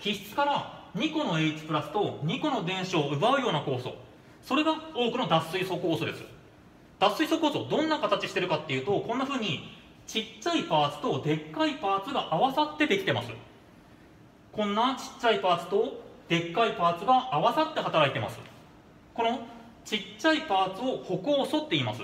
基質から2個の H プラスと2個の電子を奪うような酵素。それが多くの脱水素酵素です脱水素酵素どんな形してるかっていうとこんな風にちっちゃいパーツとでっかいパーツが合わさってできてます。こんなちっちゃいパーツとでっかいパーツが合わさって働いてます。このちっちゃいパーツを歩酵素って言います。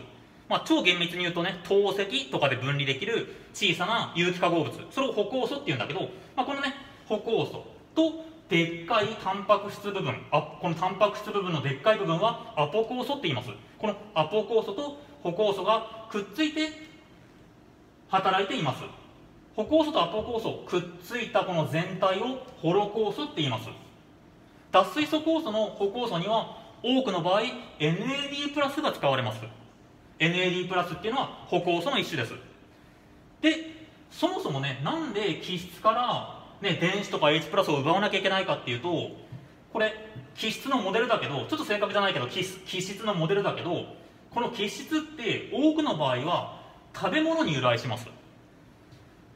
まあ、超厳密に言うとね透析とかで分離できる小さな有機化合物。それを歩酵素っていうんだけど、まあ、このね歩酵素。とでっかいタンパク質部分。あこのタンパク質部分のでっかい部分はアポ酵素って言います。このアポ酵素と歩酵素がくっついて働いています。歩酵素とアポ酵素くっついたこの全体をホロ酵素って言います。脱水素酵素の歩酵素には多くの場合 NAD プラスが使われます。NAD プラスっていうのは歩酵素の一種です。でそもそもねなんで基質からね、電子とか H プラスを奪わなきゃいけないかっていうとこれ基質のモデルだけどちょっと正確じゃないけど基質のモデルだけどこの基質って多くの場合は食べ物に由来します。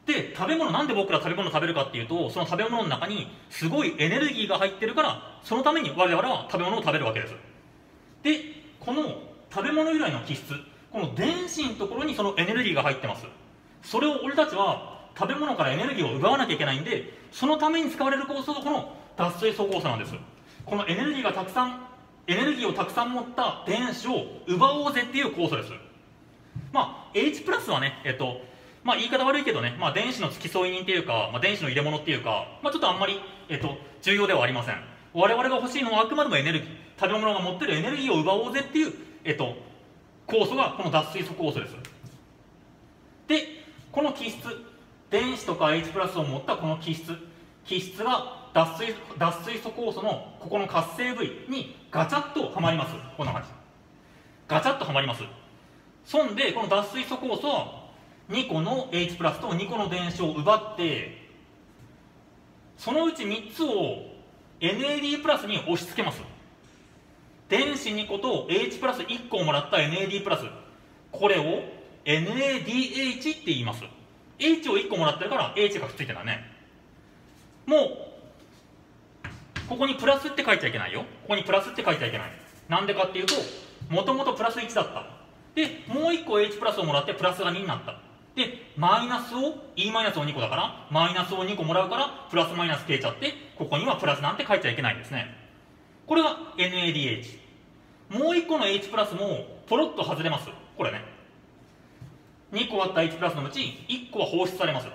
で食べ物なんで僕ら食べ物食べるかっていうとその食べ物の中にすごいエネルギーが入ってるからそのために我々は食べ物を食べるわけです。でこの食べ物由来の気質この電子のところにそのエネルギーが入ってます。それを俺たちは食べ物からエネルギーを奪わなきゃいけないんでそのために使われる酵素がこの脱水素酵素なんです。このエネルギーがたくさんエネルギーをたくさん持った電子を奪おうぜっていう酵素です。まあ H プラスはねえっとまあ言い方悪いけどね、まあ、電子の付き添い人っていうか、まあ、電子の入れ物っていうか、まあ、ちょっとあんまり、えっと、重要ではありません。我々が欲しいのはあくまでもエネルギー。食べ物が持ってるエネルギーを奪おうぜっていう、えっと、酵素がこの脱水素酵素です。でこの基質。電子とか H プラスを持ったこの基質。基質が脱水脱水素酵素のここの活性部位にガチャッとはまります。こんな感じ。ガチャッとはまります。そんでこの脱水素酵素は2個の H プラスと2個の電子を奪ってそのうち3つを NAD プラスに押し付けます。電子2個と H プラス1個をもらった NAD プラス。これを NADH って言います。H を1個もらってるから H がくっついてんだね。もうここにプラスって書いちゃいけないよ。ここにプラスって書いちゃいけない。なんでかっていうともともとプラス1だった。でもう1個 H プラスをもらってプラスが2になった。でマイナスを E マイナスを2個だからマイナスを2個もらうからプラスマイナス消えちゃってここにはプラスなんて書いちゃいけないんですね。これが NADH もう1個の H プラスもポロッと外れます。これね。個あった H プラスのうち1個は放出されます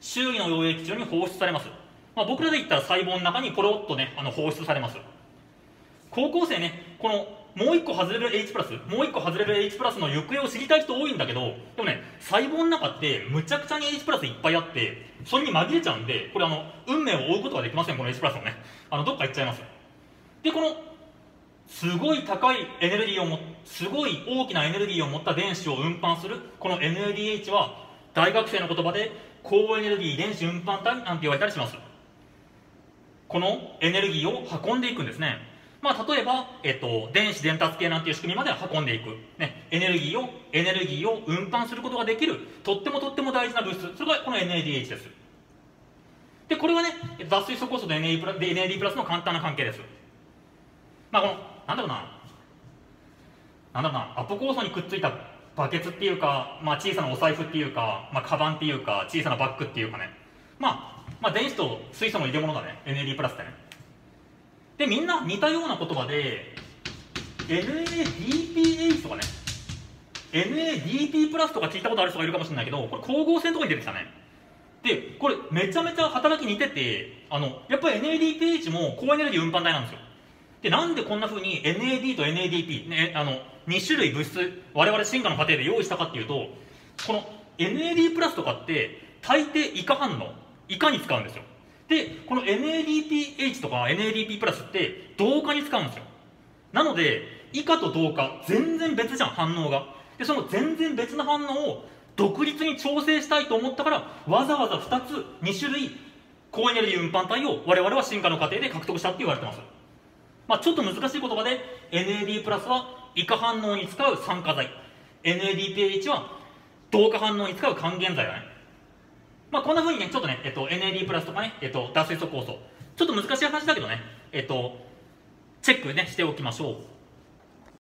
周囲の溶液中に放出されます、まあ、僕らで言ったら細胞の中にポロッとねあの放出されます高校生ねこのもう1個外れる H プラスもう1個外れる H プラスの行方を知りたい人多いんだけどでもね細胞の中ってむちゃくちゃに H プラスいっぱいあってそれに紛れちゃうんでこれあの運命を追うことができませんこの H プラスをね。あのどっか行っちゃいますでこのすごい高いエネルギーをもすごい大きなエネルギーを持った電子を運搬する。この NADH は大学生の言葉で高エネルギー電子運搬体なんて言われたりします。このエネルギーを運んでいくんですね。まあ例えば、えっと、電子伝達系なんていう仕組みまで運んでいく、ね、エネルギーをエネルギーを運搬することができる。とってもとっても大事な物質。それがこの NADH です。でこれはね脱水素酵素と NAD プラスの簡単な関係です。まあこのなんだろうな、なんだろうな、アポ酵素にくっついたバケツっていうか、まあ、小さなお財布っていうか、まあ、カバンっていうか、小さなバッグっていうかね、まあ、まあ、電子と水素の入れ物だね、NAD プラスってね。で、みんな似たような言葉で、NADPH とかね、NADP プラスとか聞いたことある人がいるかもしれないけど、これ光合成とこに出てきたね。で、これめちゃめちゃ働き似てて、あの、やっぱり NADPH も高エネルギー運搬体なんですよ。でなんでこんなふうに NAD と NADP、ね、あの2種類物質我々進化の過程で用意したかっていうとこの NAD プラスとかって大抵イカ反応イカに使うんですよ。でこの NADPH とか NADP プラスって同化に使うんですよ。なのでイカと同化全然別じゃん反応が。でその全然別の反応を独立に調整したいと思ったからわざわざ2つ2種類高エネルギー運搬体を我々は進化の過程で獲得したって言われてます。まあ、ちょっと難しい言葉で NAD プラスは異化反応に使う酸化剤。NADPH は同化反応に使う還元剤だね。まあこんなふうにねちょっとね、えっと、NAD プラスとかね、えっと、脱水素酵素。ちょっと難しい話だけどねえっとチェックねしておきましょう。